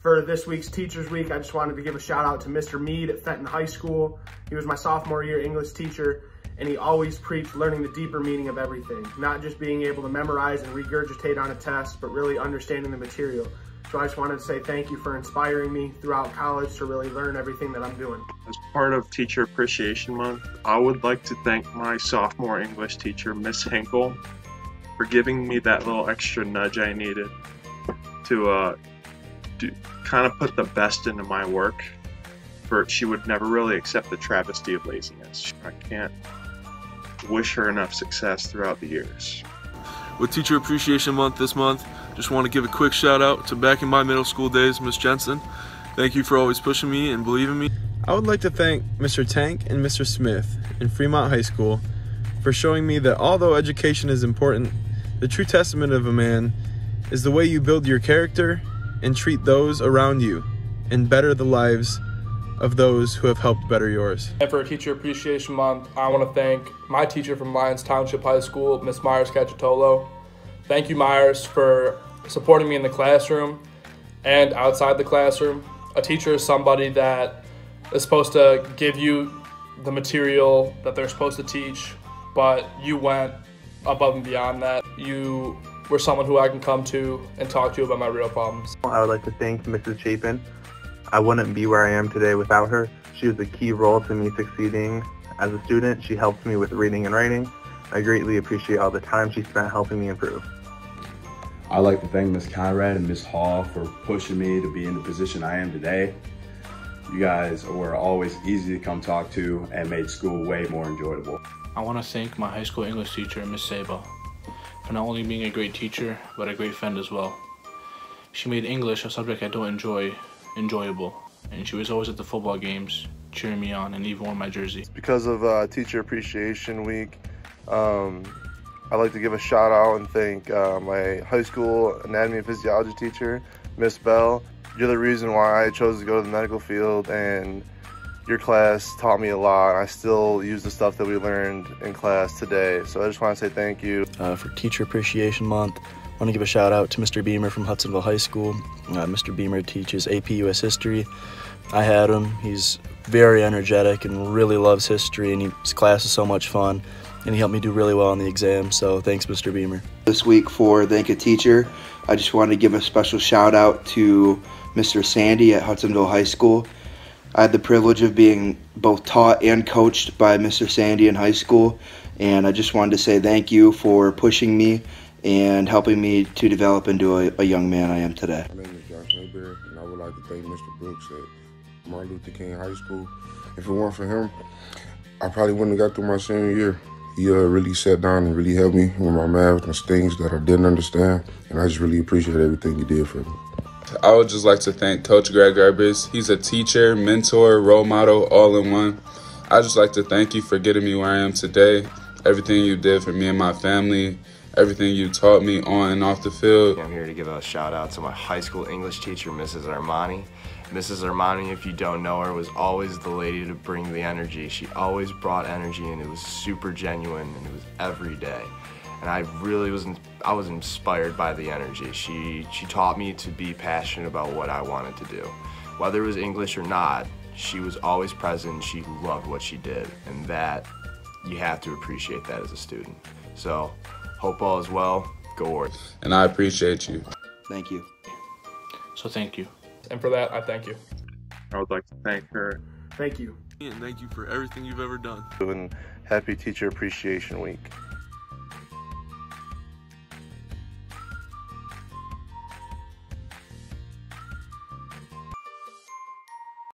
For this week's Teachers Week, I just wanted to give a shout out to Mr. Mead at Fenton High School. He was my sophomore year English teacher, and he always preached learning the deeper meaning of everything, not just being able to memorize and regurgitate on a test, but really understanding the material. So I just wanted to say thank you for inspiring me throughout college to really learn everything that I'm doing. As part of Teacher Appreciation Month, I would like to thank my sophomore English teacher, Miss Hinkle, for giving me that little extra nudge I needed to uh, do, kind of put the best into my work. For she would never really accept the travesty of laziness. I can't wish her enough success throughout the years. With Teacher Appreciation Month this month, just want to give a quick shout out to back in my middle school days, Miss Jensen. Thank you for always pushing me and believing me. I would like to thank Mr. Tank and Mr. Smith in Fremont High School for showing me that although education is important, the true testament of a man is the way you build your character and treat those around you and better the lives of those who have helped better yours. And for Teacher Appreciation Month, I want to thank my teacher from Lyons Township High School, Miss Myers Cacciatolo. Thank you, Myers, for supporting me in the classroom and outside the classroom. A teacher is somebody that is supposed to give you the material that they're supposed to teach, but you went above and beyond that. You were someone who I can come to and talk to about my real problems. I would like to thank Mrs. Chapin. I wouldn't be where I am today without her. She was a key role to me succeeding as a student. She helped me with reading and writing. I greatly appreciate all the time she spent helping me improve. I'd like to thank Ms. Conrad and Ms. Hall for pushing me to be in the position I am today. You guys were always easy to come talk to and made school way more enjoyable. I want to thank my high school English teacher, Miss Saba, for not only being a great teacher, but a great friend as well. She made English, a subject I don't enjoy, enjoyable, and she was always at the football games, cheering me on, and even wore my jersey. Because of uh, Teacher Appreciation Week, um, I'd like to give a shout out and thank uh, my high school anatomy and physiology teacher, Miss Bell. You're the reason why I chose to go to the medical field, and your class taught me a lot. I still use the stuff that we learned in class today. So I just want to say thank you. Uh, for Teacher Appreciation Month, I want to give a shout out to Mr. Beamer from Hudsonville High School. Uh, Mr. Beamer teaches AP US History. I had him. He's very energetic and really loves history, and he, his class is so much fun. And he helped me do really well on the exam, so thanks, Mr. Beamer. This week for Thank a Teacher, I just wanted to give a special shout out to Mr. Sandy at Hudsonville High School. I had the privilege of being both taught and coached by Mr. Sandy in high school, and I just wanted to say thank you for pushing me and helping me to develop into a, a young man I am today. My name is Josh Mayberry, and I would like to thank Mr. Brooks at Martin Luther King High School. If it weren't for him, I probably wouldn't have got through my senior year. He uh, really sat down and really helped me with my math and things that I didn't understand, and I just really appreciate everything he did for me. I would just like to thank Coach Greg Gerbers. He's a teacher, mentor, role model, all in one. I just like to thank you for getting me where I am today. Everything you did for me and my family, everything you taught me on and off the field. I'm here to give a shout out to my high school English teacher, Mrs. Armani. Mrs. Armani, if you don't know her, was always the lady to bring the energy. She always brought energy and it was super genuine and it was every day. And I really was, I was inspired by the energy. She, she taught me to be passionate about what I wanted to do. Whether it was English or not, she was always present. She loved what she did. And that, you have to appreciate that as a student. So, hope all is well. Go Ward. And I appreciate you. Thank you. So thank you. And for that, I thank you. I would like to thank her. Thank you. And thank you for everything you've ever done. And happy Teacher Appreciation Week.